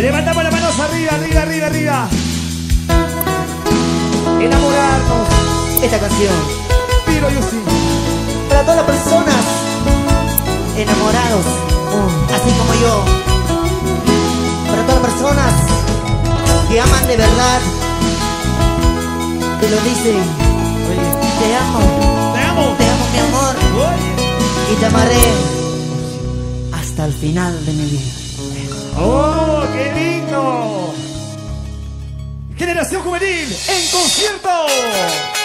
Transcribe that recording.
Levantamos las manos arriba, arriba, arriba, arriba. Enamorarnos. Esta canción Piro Yusi. para todas las personas enamorados, así como yo. Para todas las personas que aman de verdad, que lo dicen. Te amo, Te amo. te amo mi amor Oye. y te amaré hasta el final de mi vida. Juvenil en concierto.